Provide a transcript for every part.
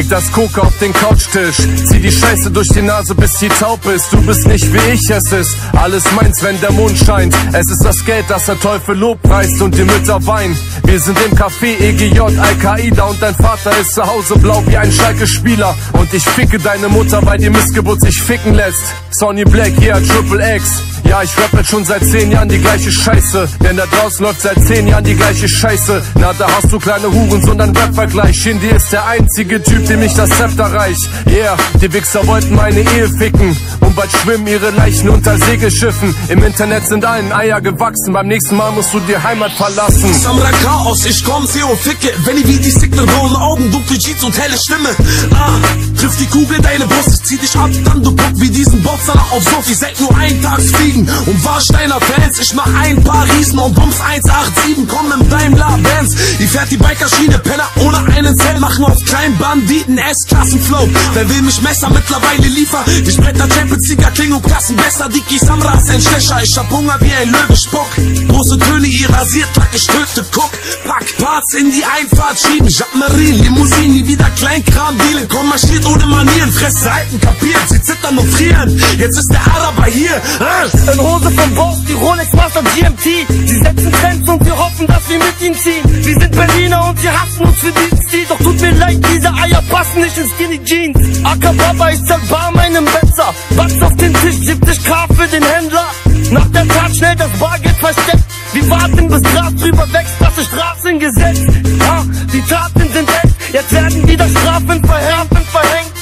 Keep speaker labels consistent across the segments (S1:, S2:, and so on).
S1: Leg das Coke auf den Couchtisch. Zieh die Scheiße durch die Nase, bis sie taub ist. Du bist nicht wie ich, es ist alles meins, wenn der Mond scheint. Es ist das Geld, das der Teufel lobpreist und die Mütter weinen. Wir sind im Café EGJ, Al-Qaida und dein Vater ist zu Hause blau wie ein Schalke-Spieler. Und ich ficke deine Mutter, weil die Missgeburt sich ficken lässt. Sonny Black, yeah, Triple X. Ja, ich rappe schon seit zehn Jahren die gleiche Scheiße. Denn da draußen läuft seit zehn Jahren die gleiche Scheiße. Na, da hast du kleine Huren, sondern Rap-Vergleich. Shindy ist der einzige Typ, dem ich das Zepter reich. Yeah, die Wichser wollten meine Ehe ficken. Und bald schwimmen ihre Leichen unter Segelschiffen. Im Internet sind allen Eier gewachsen. Beim nächsten Mal musst du die Heimat verlassen.
S2: Samurai Chaos, ich komm, seh und ficke. Wenn ich wie die Signal, blauen Augen, dunkle Jeans und helle Stimme. Ah, trifft die Kugel deine Brust, ich zieh dich ab, dann du guck wie diesen Boxer auf. Ich seid nur Eintagsfliegen und Warsteiner Fans. Ich mach ein paar Riesen und Bums 187, komm im Daimler Benz. Die fährt die Bikerschiene, Penner ohne einen Cent, machen auf kleinen Banditen S-Klassen-Flow. Wer will mich Messer mittlerweile liefern? Ich bretter Champions Sieger, Kling und Klassen besser. Dickie Samra ist ein Stecher, ich hab Hunger wie ein Löwe Spuck. Große Töne, ihr rasiert, lack ich töte, guck. Pack Parts in die Einfahrt schieben, Jacques Marie, Limousine, nie wieder Kleinkram dealen. Komm, marschiert ohne Manieren, Fresse halten, kapiert, sie zittern und frieren. Jetzt ist der Araber hier. Äh.
S3: In Hose vom Boss, die Rolex Master GMT. Sie setzen Trends und wir hoffen, dass wir mit ihnen ziehen. Wir sind Berliner und sie hassen uns für diesen Stil. Doch tut mir leid, diese Eier passen nicht in Skinny Jeans. Akababa, ich zahl bar meinem Besser. Wachs auf den Tisch, 70k für den Händler. Nach der Tat schnell das Bargeld versteckt. Wir warten, bis Gras drüber wächst, das ist Straßengesetz. Ha, die Taten sind echt, jetzt werden wieder Strafen verhängt.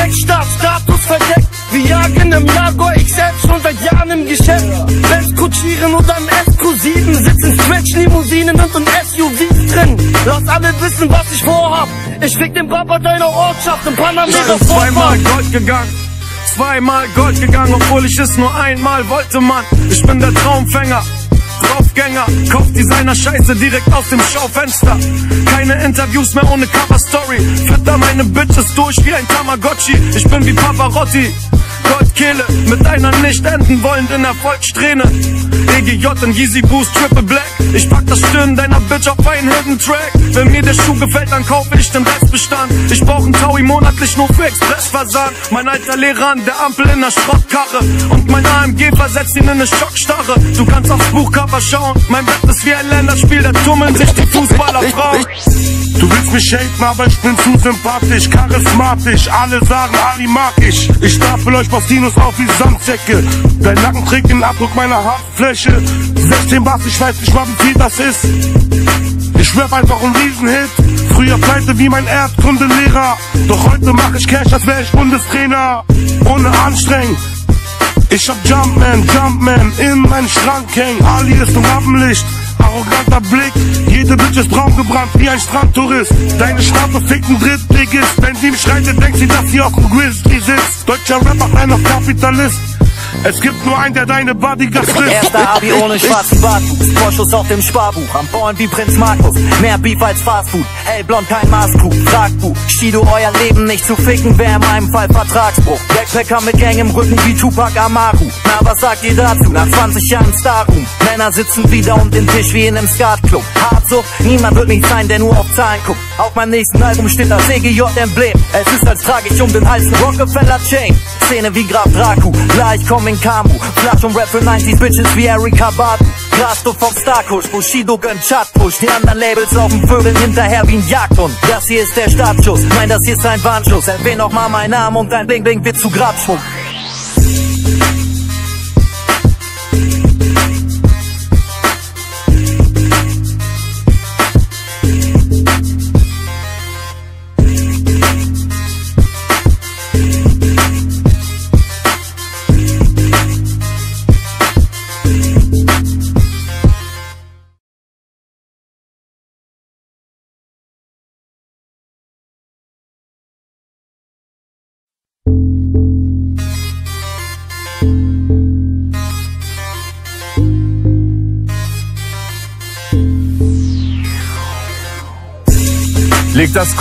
S3: Rechtsstaat, Status verdeckt. Wir jagen im Jaguar, ich selbst schon seit Jahren im Geschäft. Benz kutschieren oder im SQ7 sitzen Stretch-Limousinen und in SUVs drin. Lass alle wissen, was ich vorhab. Ich fick den Papa deiner Ortschaft in Panamera
S1: Zweimal Gold gegangen. Zweimal Gold gegangen, obwohl ich es nur einmal wollte, Mann. Ich bin der Traumfänger. Draufgänger, kauft Designer Scheiße direkt aus dem Schaufenster. Keine Interviews mehr ohne Cover Story. Fütter meine Bitches durch wie ein Tamagotchi. Ich bin wie Pavarotti. Goldkehle mit einer nicht enden wollenden Erfolgssträhne. EGJ in Yeezy Boost Triple Black. Ich pack das Stirn deiner Bitch auf einen Hidden Track. Wenn mir der Schuh gefällt, dann kaufe ich den Restbestand. Ich brauch einen Taui monatlich nur für Expressversand. Mein alter Lehrer an der Ampel in der Schrottkarre. Und mein AMG versetzt ihn in eine Schockstarre. Du kannst aufs Buchcover schauen. Mein Bett ist wie ein Länderspiel, da tummeln sich die Fußballerfrauen.
S4: Du willst mich haten, aber ich bin zu sympathisch, charismatisch. Alle sagen, Ali mag ich. Ich stapel euch Bastinos auf wie Sandsäcke. Dein Nacken trägt den Abdruck meiner Haftfläche. 16 Bars, ich weiß nicht mal, wie viel das ist. Ich rap einfach einen Riesenhit. Früher pleite wie mein Erdkundelehrer. Doch heute mach ich Cash, als wär ich Bundestrainer. Ohne Anstrengen. Ich hab Jumpman, Jumpman in meinen Schrank hängen. Ali ist im Rampenlicht arroganter Blick. Jede Bitch ist braun gebrannt wie ein Strandtourist. Deine Schnauze fickt ein Drittligist. Wenn sie im schreitet, denkt sie, dass sie auf dem Grizzly sitzt. Deutscher Rapper, einer Kapitalist. Es gibt nur einen, der deine Bodyguards frisst.
S5: Erster Abi ohne schwarzen Bartfuß, Vorschuss auf dem Sparbuch, am Ballen wie Prinz Markus, mehr Beef als Fastfood, hellblond kein Maßkrug, Tragbuch, Shido euer Leben nicht zu ficken, wär in meinem Fall Vertragsbruch, Backpacker mit Gang im Rücken wie Tupac Amaru, na was sagt ihr dazu, nach 20 Jahren Starroom, Männer sitzen wieder um den Tisch wie in einem Skatclub, hart so, niemand wird mich sein, der nur auf Zahlen guckt, auf meinem nächsten Album steht das EGJ-Emblem, es ist als trage ich um den Hals Rockefeller-Chain, Szene wie Graf Dracu, klar ich komm in Kamu, Flash und Rap für 90s Bitches wie Erika Badu, Glasstoff vom Starkush, Bushido gönnt Chartpush, die anderen Labels laufen Vögeln hinterher wie ein Jagdhund, das hier ist der Startschuss, nein, das hier ist ein Warnschuss, erwähn noch mal meinen Namen und dein Bling Bling wird zu Grabschmuck.
S1: Leg das